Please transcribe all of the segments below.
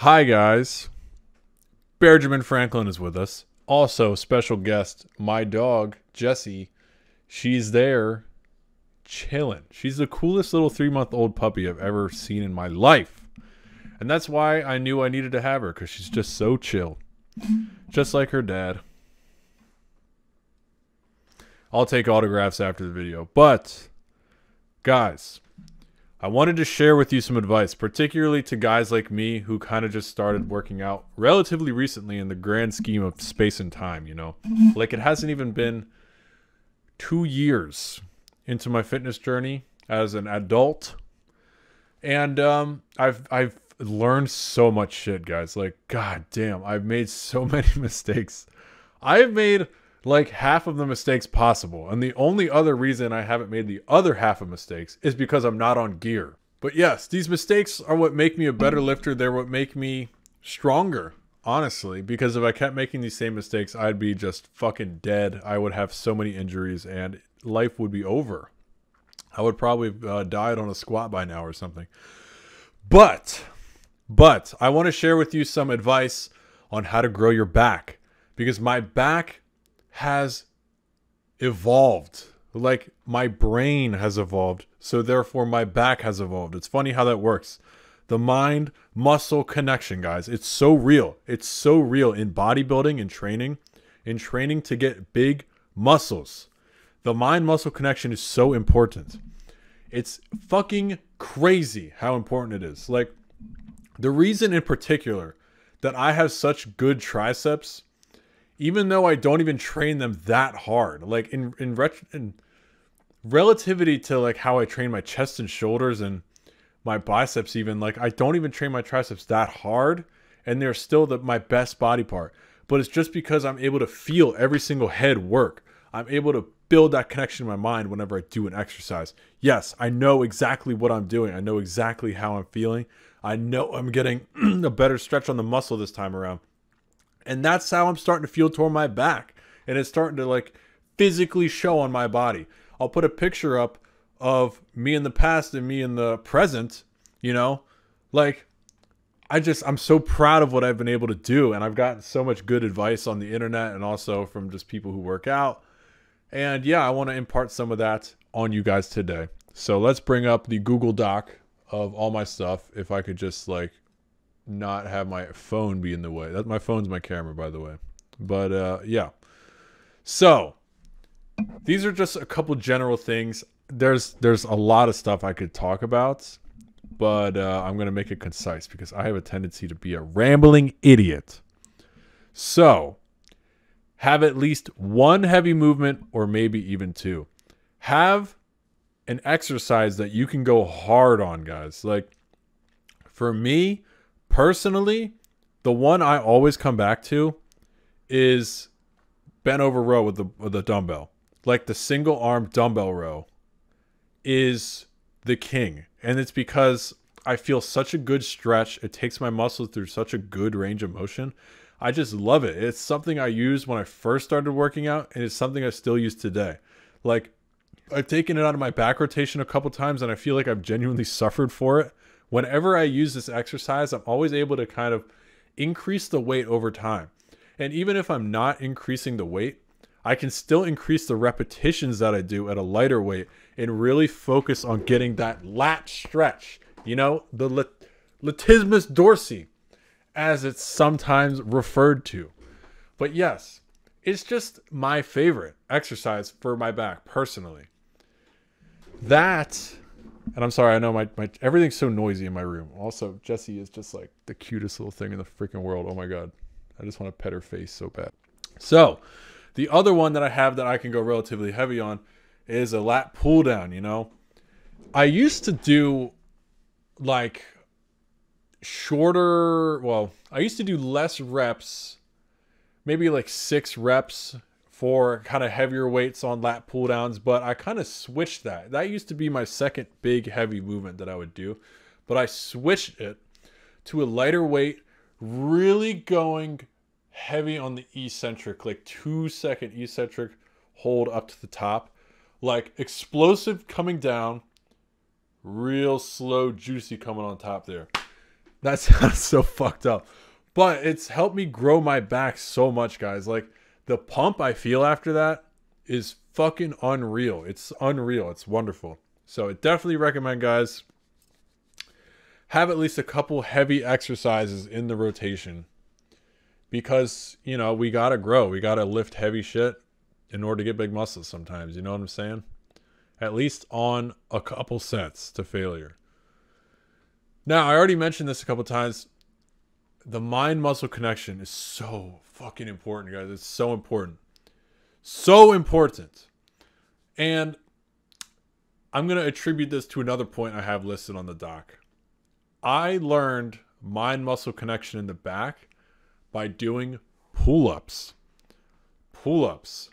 Hi, guys. Benjamin Franklin is with us. Also, special guest, my dog, Jessie. She's there chilling. She's the coolest little three month old puppy I've ever seen in my life. And that's why I knew I needed to have her because she's just so chill. Just like her dad. I'll take autographs after the video. But, guys, I wanted to share with you some advice, particularly to guys like me who kind of just started working out relatively recently in the grand scheme of space and time, you know? Like, it hasn't even been two years into my fitness journey as an adult. And um, I've I've learned so much shit, guys. Like, god damn, I've made so many mistakes. I've made like half of the mistakes possible. And the only other reason I haven't made the other half of mistakes is because I'm not on gear. But yes, these mistakes are what make me a better lifter. They're what make me stronger, honestly. Because if I kept making these same mistakes, I'd be just fucking dead. I would have so many injuries and life would be over. I would probably have uh, died on a squat by now or something. But, but I want to share with you some advice on how to grow your back because my back has evolved. Like my brain has evolved. So therefore my back has evolved. It's funny how that works. The mind muscle connection, guys. It's so real. It's so real in bodybuilding and training, in training to get big muscles. The mind muscle connection is so important. It's fucking crazy how important it is. Like the reason in particular that I have such good triceps even though I don't even train them that hard. Like in in, ret- in relativity to like how I train my chest and shoulders and my biceps even like I don't even train my triceps that hard and they're still the, my best body part. But it's just because I'm able to feel every single head work. I'm able to build that connection in my mind whenever I do an exercise. Yes, I know exactly what I'm doing. I know exactly how I'm feeling. I know I'm getting a better stretch on the muscle this time around. And that's how I'm starting to feel toward my back. And it's starting to like physically show on my body. I'll put a picture up of me in the past and me in the present, you know? Like I just I'm so proud of what I've been able to do and I've gotten so much good advice on the internet and also from just people who work out. And yeah, I want to impart some of that on you guys today. So let's bring up the Google Doc of all my stuff if I could just like not have my phone be in the way. That my phone's my camera, by the way. But uh, yeah. So these are just a couple general things. There's there's a lot of stuff I could talk about, but uh, I'm gonna make it concise because I have a tendency to be a rambling idiot. So have at least one heavy movement or maybe even two. Have an exercise that you can go hard on, guys. Like for me, Personally, the one I always come back to is bent over row with the with the dumbbell. Like the single arm dumbbell row is the king. And it's because I feel such a good stretch. It takes my muscles through such a good range of motion. I just love it. It's something I used when I first started working out, and it's something I still use today. Like, I've taken it out of my back rotation a couple times, and I feel like I've genuinely suffered for it whenever I use this exercise, I'm always able to kind of increase the weight over time. And even if I'm not increasing the weight, I can still increase the repetitions that I do at a lighter weight and really focus on getting that lat stretch. You know, the lat- latissimus dorsi, as it's sometimes referred to. But yes, it's just my favorite exercise for my back personally. That and I'm sorry, I know my, my everything's so noisy in my room. Also, Jessie is just like the cutest little thing in the freaking world. Oh my god. I just want to pet her face so bad. So, the other one that I have that I can go relatively heavy on is a lat pull down, you know. I used to do like shorter, well, I used to do less reps, maybe like 6 reps for kind of heavier weights on lat pull downs, but I kind of switched that. That used to be my second big heavy movement that I would do, but I switched it to a lighter weight, really going heavy on the eccentric, like two second eccentric hold up to the top, like explosive coming down, real slow, juicy coming on top there. That sounds so fucked up. But it's helped me grow my back so much, guys. Like the pump I feel after that is fucking unreal. It's unreal. It's wonderful. So I definitely recommend guys have at least a couple heavy exercises in the rotation because, you know, we got to grow. We got to lift heavy shit in order to get big muscles sometimes, you know what I'm saying? At least on a couple sets to failure. Now, I already mentioned this a couple times. The mind muscle connection is so fucking important, guys. It's so important. So important. And I'm going to attribute this to another point I have listed on the doc. I learned mind muscle connection in the back by doing pull ups. Pull ups.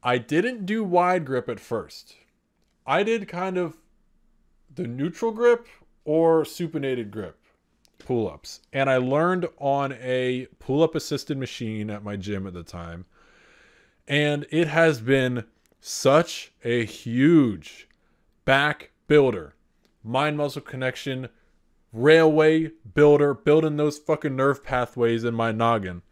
I didn't do wide grip at first. I did kind of the neutral grip or supinated grip pull ups. And I learned on a pull up assisted machine at my gym at the time. And it has been such a huge back builder, mind muscle connection, railway builder, building those fucking nerve pathways in my noggin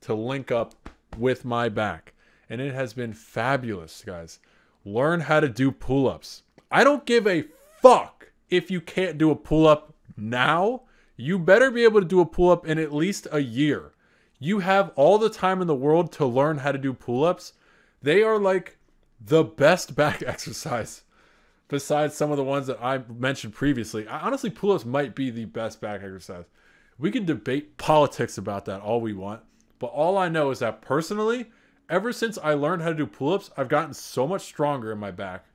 to link up with my back. And it has been fabulous, guys. Learn how to do pull ups. I don't give a fuck if you can't do a pull up now, you better be able to do a pull up in at least a year. You have all the time in the world to learn how to do pull ups. They are like the best back exercise besides some of the ones that I mentioned previously. I, honestly, pull ups might be the best back exercise. We can debate politics about that all we want, but all I know is that personally, ever since I learned how to do pull ups, I've gotten so much stronger in my back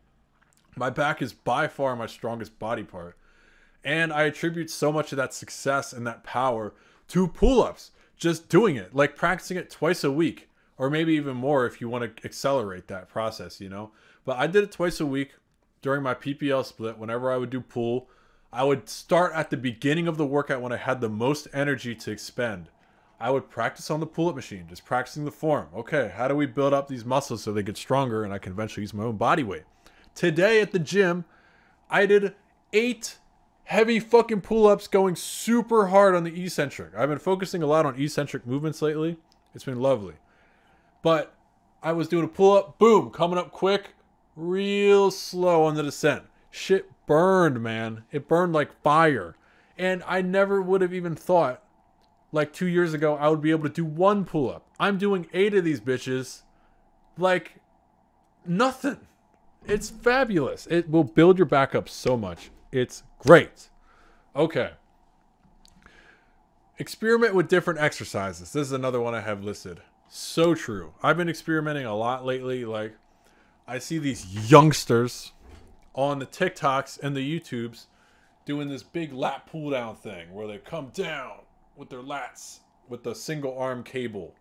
my back is by far my strongest body part. And I attribute so much of that success and that power to pull ups, just doing it, like practicing it twice a week, or maybe even more if you want to accelerate that process, you know? But I did it twice a week during my PPL split. Whenever I would do pull, I would start at the beginning of the workout when I had the most energy to expend. I would practice on the pull up machine, just practicing the form. Okay, how do we build up these muscles so they get stronger and I can eventually use my own body weight? Today at the gym, I did eight heavy fucking pull ups going super hard on the eccentric. I've been focusing a lot on eccentric movements lately. It's been lovely. But I was doing a pull up, boom, coming up quick, real slow on the descent. Shit burned, man. It burned like fire. And I never would have even thought, like two years ago, I would be able to do one pull up. I'm doing eight of these bitches like nothing. It's fabulous. It will build your back up so much. It's great. Okay. Experiment with different exercises. This is another one I have listed. So true. I've been experimenting a lot lately. Like, I see these youngsters on the TikToks and the YouTubes doing this big lat pull down thing where they come down with their lats with the single arm cable.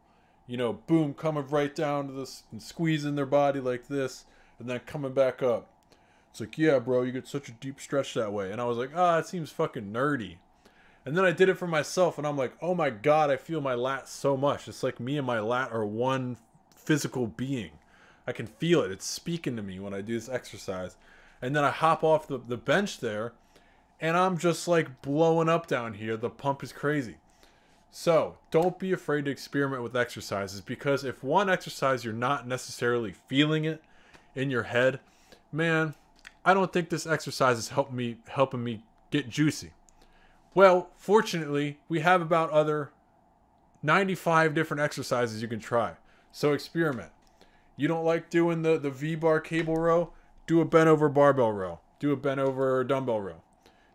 You know, boom, coming right down to this and squeezing their body like this and then coming back up. It's like, yeah, bro, you get such a deep stretch that way. And I was like, ah, oh, it seems fucking nerdy. And then I did it for myself, and I'm like, oh my god, I feel my lat so much. It's like me and my lat are one physical being. I can feel it. It's speaking to me when I do this exercise. And then I hop off the, the bench there, and I'm just like blowing up down here. The pump is crazy. So, don't be afraid to experiment with exercises because if one exercise you're not necessarily feeling it, in your head, man, I don't think this exercise is helping me helping me get juicy. Well, fortunately, we have about other 95 different exercises you can try. So experiment. You don't like doing the, the V-bar cable row? Do a bent over barbell row. Do a bent over dumbbell row.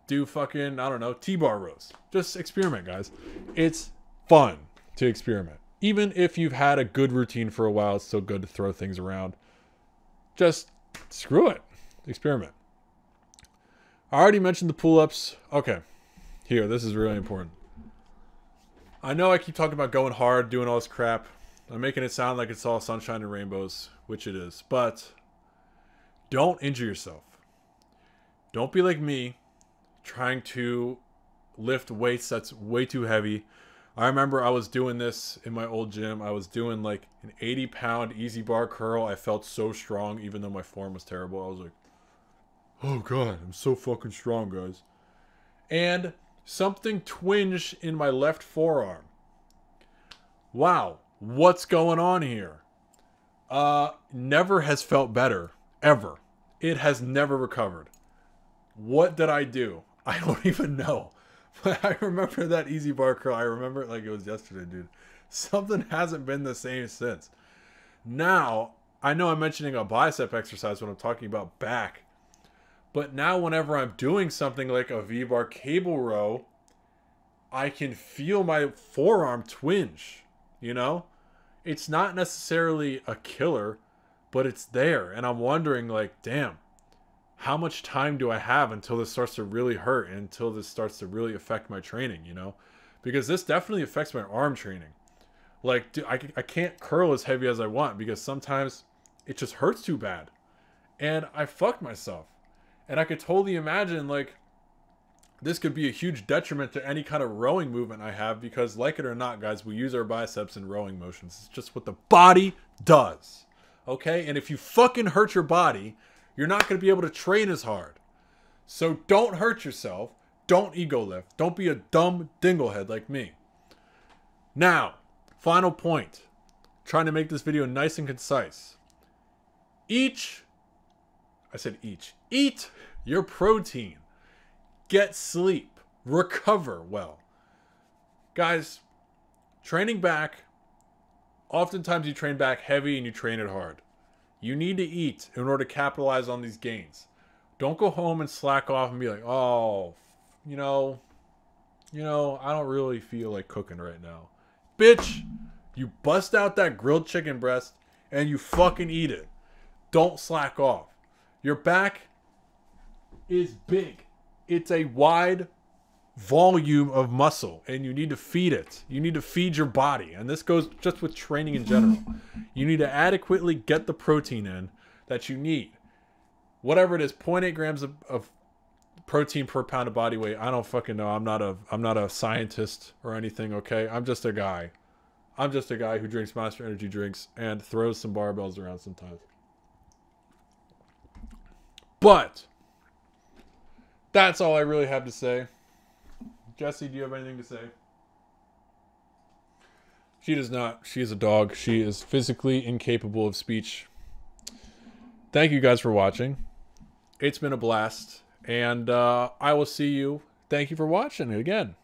Do fucking, I don't know, T-bar rows. Just experiment, guys. It's fun to experiment. Even if you've had a good routine for a while, it's still good to throw things around just screw it. Experiment. I already mentioned the pull ups. Okay. Here, this is really important. I know I keep talking about going hard, doing all this crap. I'm making it sound like it's all sunshine and rainbows, which it is. But don't injure yourself. Don't be like me trying to lift weights that's way too heavy I remember I was doing this in my old gym. I was doing like an 80 pound EZ bar curl. I felt so strong, even though my form was terrible. I was like, oh God, I'm so fucking strong, guys. And something twinged in my left forearm. Wow, what's going on here? Uh, never has felt better, ever. It has never recovered. What did I do? I don't even know. But I remember that EZ bar curl. I remember it like it was yesterday, dude. Something hasn't been the same since. Now, I know I'm mentioning a bicep exercise when I'm talking about back. But now whenever I'm doing something like a V-bar cable row, I can feel my forearm twinge, you know? It's not necessarily a killer, but it's there and I'm wondering like, damn, how much time do I have until this starts to really hurt and until this starts to really affect my training, you know? Because this definitely affects my arm training. Like, dude, I, I can't curl as heavy as I want because sometimes it just hurts too bad. And I fucked myself. And I could totally imagine, like, this could be a huge detriment to any kind of rowing movement I have because, like it or not, guys, we use our biceps in rowing motions. It's just what the body does. Okay? And if you fucking hurt your body, you're not going to be able to train as hard. So don't hurt yourself. Don't ego lift. Don't be a dumb dinglehead like me. Now, final point. trying to make this video nice and concise. Each, I said each, eat your protein. Get sleep. Recover well. Guys, training back, oftentimes you train back heavy and you train it hard. You need to eat in order to capitalize on these gains. Don't go home and slack off and be like, oh, you know, you know, I don't really feel like cooking right now. Bitch, you bust out that grilled chicken breast and you fucking eat it. Don't slack off. Your back is big it's a wide volume of muscle and you need to feed it. You need to feed your body. And this goes just with training in general. You need to adequately get the protein in that you need. Whatever it is, 0.8 grams of, of protein per pound of body weight. I don't fucking know. I'm not a I'm not a scientist or anything, okay? I'm just a guy. I'm just a guy who drinks Monster Energy drinks and throws some barbells around sometimes. But that's all I really have to say. Jessie, do you have anything to say? She does not. She is a dog. She is physically incapable of speech. Thank you guys for watching. It's been a blast. And uh, I will see you. Thank you for watching again.